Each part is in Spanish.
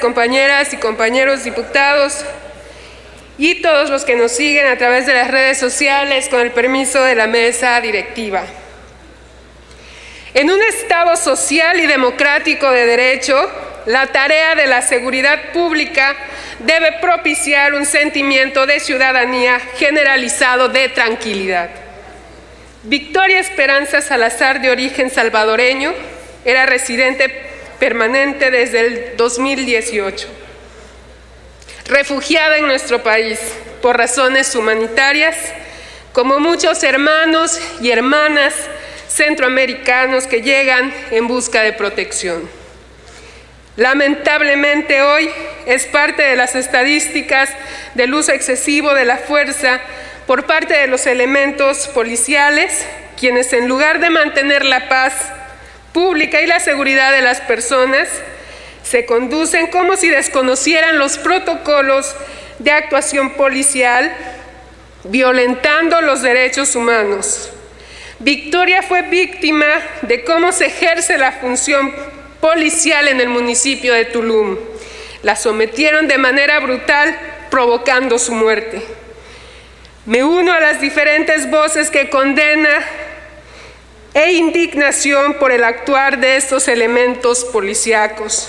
compañeras y compañeros diputados y todos los que nos siguen a través de las redes sociales con el permiso de la mesa directiva. En un Estado social y democrático de derecho, la tarea de la seguridad pública debe propiciar un sentimiento de ciudadanía generalizado de tranquilidad. Victoria Esperanza Salazar, de origen salvadoreño, era residente permanente desde el 2018. Refugiada en nuestro país por razones humanitarias, como muchos hermanos y hermanas centroamericanos que llegan en busca de protección. Lamentablemente hoy es parte de las estadísticas del uso excesivo de la fuerza por parte de los elementos policiales, quienes en lugar de mantener la paz pública y la seguridad de las personas, se conducen como si desconocieran los protocolos de actuación policial, violentando los derechos humanos. Victoria fue víctima de cómo se ejerce la función policial en el municipio de Tulum. La sometieron de manera brutal, provocando su muerte. Me uno a las diferentes voces que condena indignación por el actuar de estos elementos policíacos.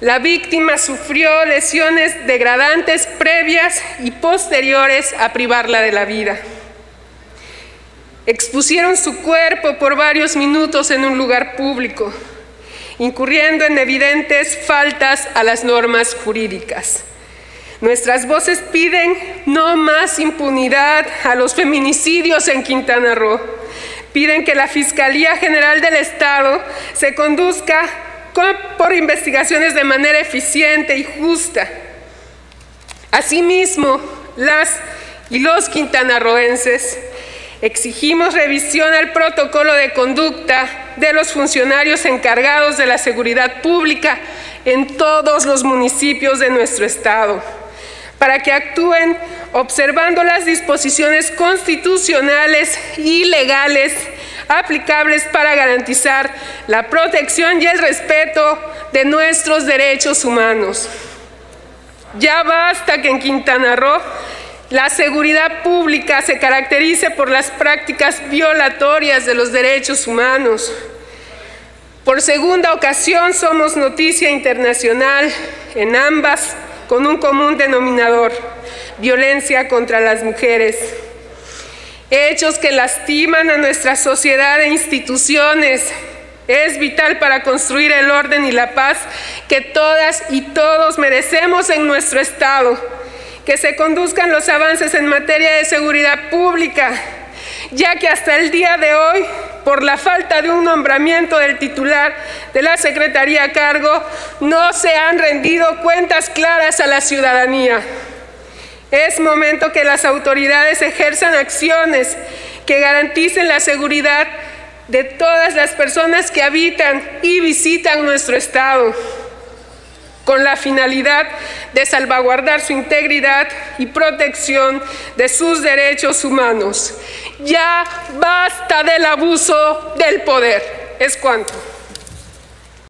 La víctima sufrió lesiones degradantes previas y posteriores a privarla de la vida. Expusieron su cuerpo por varios minutos en un lugar público, incurriendo en evidentes faltas a las normas jurídicas. Nuestras voces piden no más impunidad a los feminicidios en Quintana Roo. Piden que la Fiscalía General del Estado se conduzca por investigaciones de manera eficiente y justa. Asimismo, las y los quintanarroenses Exigimos revisión al protocolo de conducta de los funcionarios encargados de la seguridad pública en todos los municipios de nuestro Estado, para que actúen observando las disposiciones constitucionales y legales aplicables para garantizar la protección y el respeto de nuestros derechos humanos. Ya basta que en Quintana Roo la seguridad pública se caracteriza por las prácticas violatorias de los derechos humanos. Por segunda ocasión somos noticia internacional en ambas con un común denominador, violencia contra las mujeres. Hechos que lastiman a nuestra sociedad e instituciones. Es vital para construir el orden y la paz que todas y todos merecemos en nuestro Estado que se conduzcan los avances en materia de seguridad pública, ya que hasta el día de hoy, por la falta de un nombramiento del titular de la Secretaría a cargo, no se han rendido cuentas claras a la ciudadanía. Es momento que las autoridades ejerzan acciones que garanticen la seguridad de todas las personas que habitan y visitan nuestro Estado con la finalidad de salvaguardar su integridad y protección de sus derechos humanos. Ya basta del abuso del poder. Es cuanto.